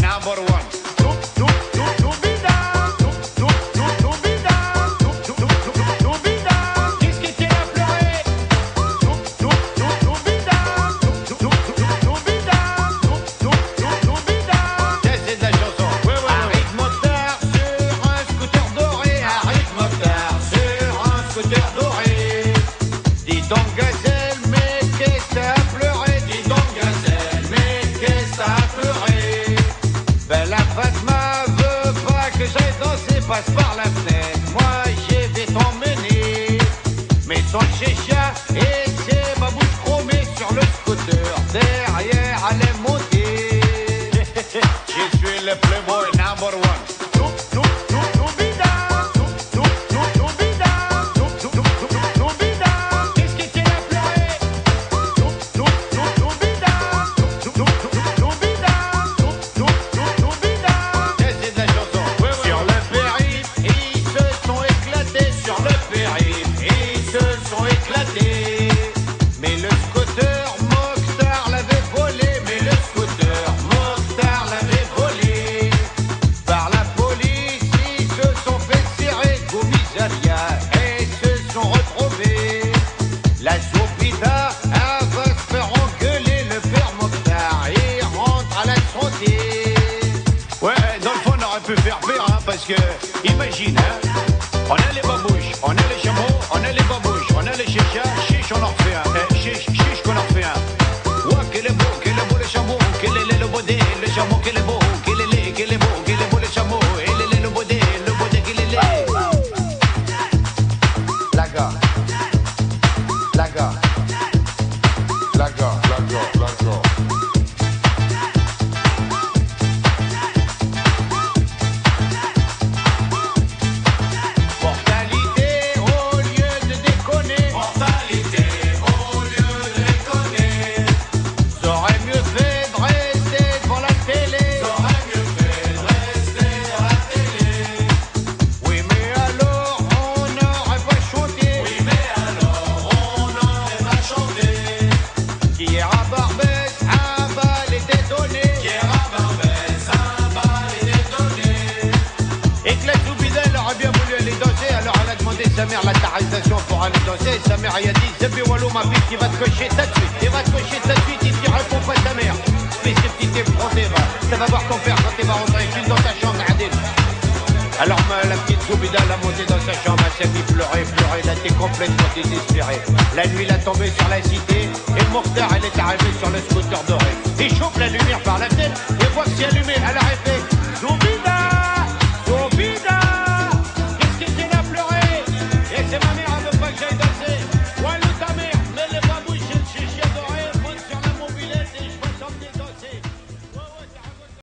number one. Qu'est-ce qui passe par la fenêtre. Moi j'ai vais t'emmener. Mais son chécha et ma bouche chromée sur le scooter. Derrière, elle est montée. Je suis le playboy Mais le scooter, Mokhtar l'avait volé. Mais le scooter, Mokhtar l'avait volé. Par la police, ils se sont fait serrer. Commissariat, et se sont retrouvés. La soupida, elle va se faire engueuler. Le père Mokhtar, il rentre à la santé. Ouais, dans le fond, on aurait pu faire pire, hein, parce que, imagine, hein, on a les babouches, elle a sa mère l'autorisation pour aller danser, et sa mère elle a dit, Zébé Wallo, ma fille, qui va te cocher ta suite, il va te cocher ta suite, il dit, réponds pas ta mère. Mais ce petit effronté, va, ça va voir ton père quand il va rentrer, file dans ta chambre, Adil. Alors la petite Zoubida, elle a monté dans sa chambre, elle s'est mis pleurer, pleurer, elle a été complètement désespérée. La nuit, il a tombé sur la cité, et Mokhtar, elle est arrivée sur le scooter doré. Il chauffe la lumière par la tête, et voit que c'est allumé